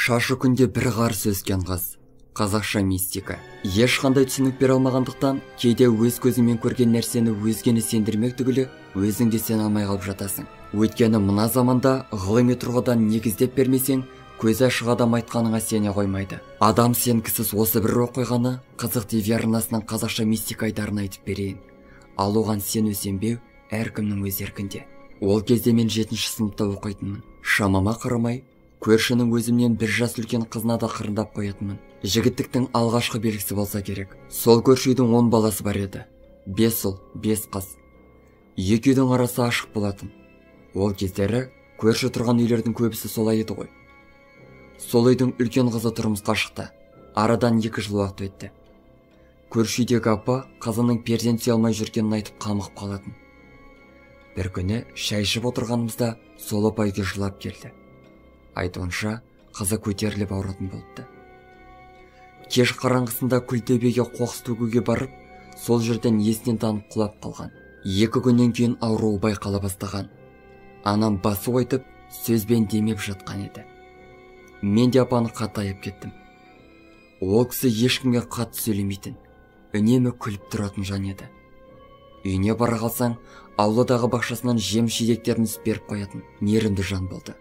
шашы күнде бір қарсы өскен қыз. Қазақша мистика. Ешқандай түсінік бере алмағандықтан кейде өз көзіңмен көрген нәрсені өзгені сендірмек түгілі өзің де сене алмай қалып жатасың. Өйткені мына заманда ғылыми тұрғыдан негіздеп бермесең көзі ашық адам айтқаныңа сене қоймайды. Адам сенгісіз осы бір оқиғаны қызық тв арнасынан қазақша мистика айдарын айтып берейін. Ал оған сену сенбеу әркімнің өз еркінде. Ол кезде мен жетінші сыныпта оқитынмын. Шамама қарамай көршінің өзімнен бір жас үлкен қызына да қырындап қоятынмын. Жігіттіктің алғашқы белгісі болса керек. Сол көрші үйдің он баласы бар еді. Бес ұл бес қыз. Екі арасы ашық болатын. Ол кездері көрші тұрған үйлердің көбісі солай еді ғой. Сол үйдің үлкен қызы тұрмысқа шықты. Арадан екі жыл уақыт өтті. Көрші үйдегі апа қызының перзент сүйе алмай жүргенін айтып қамығып қалатын. Бір күні шай ішіп отырғанымызда сол апа үйге жылап келді. Айтуынша қызы көтеріліп ауыратын болыпты. Кеш қараңғысында күлтөбеге қоқыс төгуге барып сол жерден есінен танып құлап қалған. Екі күннен кейін ауруы байқала бастаған. Анам басу айтып сөзбен демеп жатқан еді. Мен де апаны қатты аяп кеттім. Ол кісі ешкімге қатты сөйлемейтін үнемі күліп тұратын жан еді. Үйіне бара қалсаң ауладағы бақшасынан жеміс жидектерін үзіп беріп қоятын мейірімді жан болды.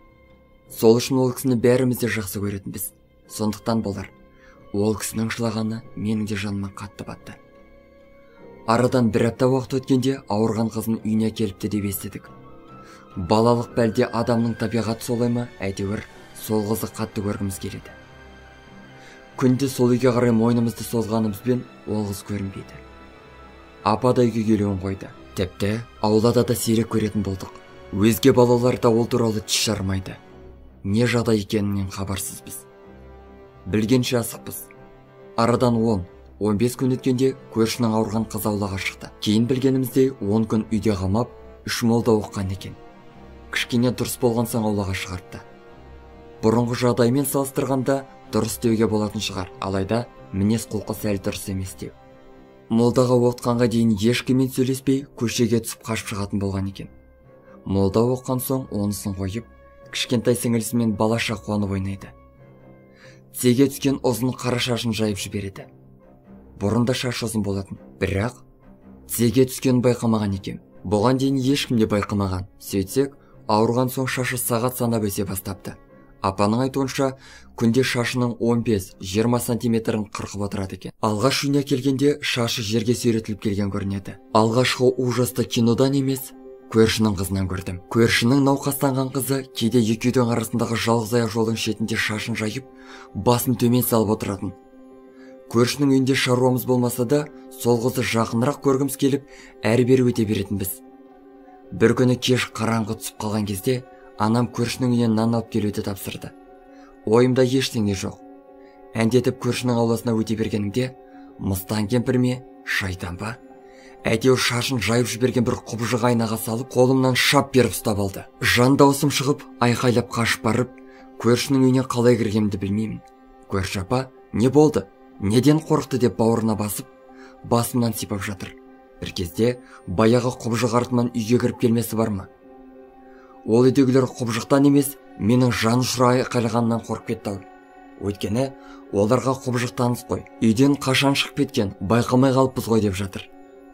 Сол үшін ол кісіні бәріміз де жақсы көретінбіз сондықтан болар. Ол кісінің жылағаны менің де жаныма қатты батты. Арадан бір апта уақыт өткенде ауырған қызын үйіне әкеліпті деп естідік. Балалық бәлде адамның табиғаты солай ма? Әйтеуір сол қызды қатты көргіміз келеді. Күнде сол үйге қарай мойнымызды созғанымызбен ол қыз көрінбейді. Апа да үйге келуін қойды. Тіпті аулада да сирек көретін болдық. Өзге балалар да ол туралы тіс жармайды. Не жағдай екенінен хабарсызбыз. Білгенше асықпыз. Арадан 10-15 күн өткенде көршінің ауырған қыз аулаға шықты. Кейін білгеніміздей 10 күн үйде қамап үш молда оқыған екен. Кішкене дұрыс болған соң аулаға шығартты бұрынғы жағдаймен салыстырғанда дұрыс деуге болатын шығар. Алайда мінез құлқы сәл дұрыс емес деу. Молдаға оқытқанға дейін ешкіммен сөйлеспей көшеге түсіп қашып шығатын болған екен. Молда оқыған соң онысын қойып кішкентай сіңілісімен балаша қуанып ойнайды. Тізеге түскен ұзын қара шашын жайып жібереді. Бұрында шаш ұзын болатын бірақ тізеге түскенін байқамаған екен. Бұған дейін ешкім де байқамаған. Сөйтсек ауырған соң шашы сағат санап өсе бастапты. Апаның айтуынша күнде шашының 15-20 сантиметрін қырқып отырады екен. Алғаш үйіне келгенде шашы жерге сүйретіліп келген көрінеді. Алғашқы ужасты кинодан емес көршінің қызынан көрдім. Көршінің науқастанған қызы кейде екі үйдің арасындағы жалғыз аяқ жолдың шетінде шашын жайып басын төмен салып отыратын. Көршінің үйінде шаруамыз болмаса да сол қызды жақынырақ көргіміз келіп әрі бері өте беретінбіз. Бір күні кеш қараңғы түсіп қалған кезде анам көршінің үйінен нан алып келуді тапсырды. Ойымда ештеңе жоқ. Әндетіп көршінің ауласына өте бергенімде мыстан кемпір ме? Шайтан ба? Әйтеуір шашын жайып жіберген бір құбыжық айнаға салып қолымнан шап беріп ұстап алды. Жан даусым шығып айқайлап қашып барып көршінің үйіне қалай кіргенімді білмеймін. Көрші апа не болды? Неден қорықты? деп бауырына басып басымнан сипап жатыр. Бір кезде баяғы құбыжық артынан үйге кіріп келмесі бар ма? Ол үйдегілер құбыжықтан емес менің жан ұшыра айқайлағанымнан қорқып кетті ау өйткені оларға құбыжық таныс қой. Үйден қашан шығып кеткен байқамай қалыппыз ғой деп жатыр.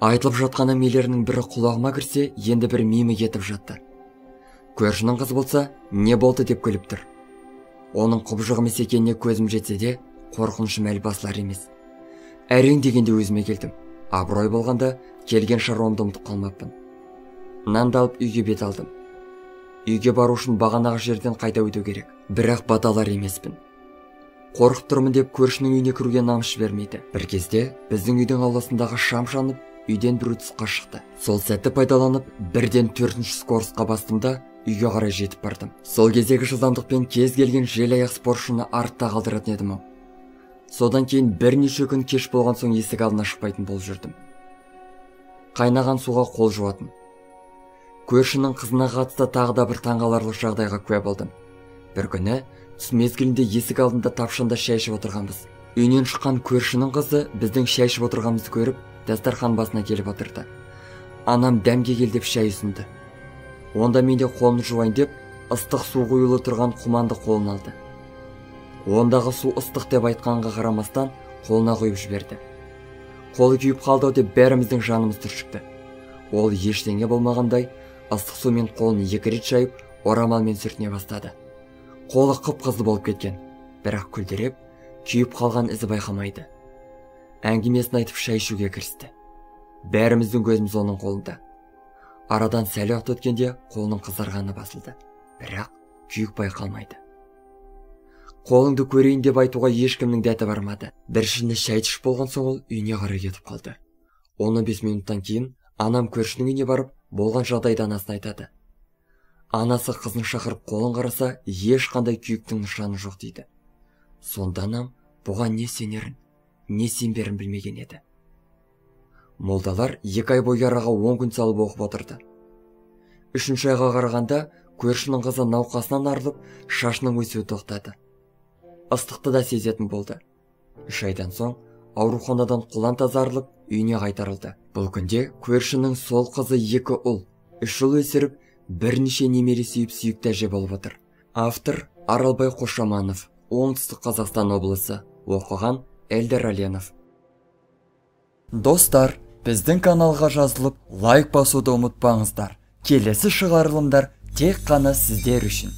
Айтылып жатқан әңгімелерінің бірі құлағыма кірсе енді бірі миыма кетіп жатты. Көршінің қызы болса не болды деп күліп тұр. Оның құбыжық емес екеніне көзім жетсе де қорқынышым әлі басылар емес. Әрең дегенде өзіме келдім. Абырой болғанда келген шаруамды ұмытып қалмаппын. Нанды алып үйге бет алдым. Үйге бару үшін бағанағы жерден қайта өту керек. Бірақ бата алар емеспін. Қорқып тұрмын деп көршінің үйіне кіруге намыс жібермейді. Бір кезде біздің үйдің ауласындағы шам жанып үйден біреу тысқа шықты. Сол сәтті пайдаланып бірден төртінші скоростқа бастым да үйге қарай жетіп бардым. Сол кездегі жылдамдықпен кез келген желаяқ спортшыны артта қалдыратын едім ау. Содан кейін бірнеше күн кеш болған соң есік алдына шықпайтын болып жүрдім. Қайнаған суға қол жуатын. Көршінің қызына қатысты тағы да бір таңғаларлық жағдайға куә болдым. Бір күні түс мезгілінде есік алдында тапшанда шай ішіп отырғанбыз. Үйінен шыққан көршінің қызы біздің шай ішіп отырғанымызды көріп дастархан басына келіп отырды. Анам дәмге кел деп шай ұсынды. Онда мен де қолымды жуайын деп ыстық су құйылы тұрған құманды қолына алды. Ондағы су ыстық деп айтқанға қарамастан қолына құйып жіберді. Қолы күйіп қалды деп бәріміздің жанымыз түршікті. Ол ештеңе болмағандай ыстық сумен қолын екі рет шайып орамалмен сүртіне бастады. Қолы қып қызыл болып кеткен. Бірақ күлдіреп күйіп қалған ізі байқамайды. Әңгімесін айтып шай ішуге кірісті. Бәріміздің көзіміз оның қолында. Арадан сәл уақыт өткенде қолының қызарғаны басылды. Бірақ күйік байқалмайды. Қолыңды көрейін деп айтуға ешкімнің дәті бармады. Бір шыны шай ішіп болған соң ол үйіне қарай кетіп қалды. Он бес минуттан кейін анам көршінің үйіне барып болған жағдайды анасына айтады. Анасы қызын шақырып қолын қараса ешқандай күйіктің нышаны жоқ дейді. Сонда анам бұған не сенерін? Не сенберін білмеген еді. Молдалар екі ай бойы араға он күн салып оқып отырды. Үшінші айға қарағанда көршінің қызы науқасынан арылып шашының өсуі тоқтады. Ыстықты да сезетін болды. Үш айдан соң ауруханадан құлан тазарылып үйіне қайтарылды. Бұл күнде көршінің сол қызы екі ұл үш ұл өсіріп бірнеше немере сүйіп сүйікті әже болып отыр. Автор аралбай қошаманов оңтүстік қазақстан облысы. Оқыған эльдар аленов. Достар біздің каналға жазылып лайк басуды ұмытпаңыздар. Келесі шығарылымдар тек қана сіздер үшін.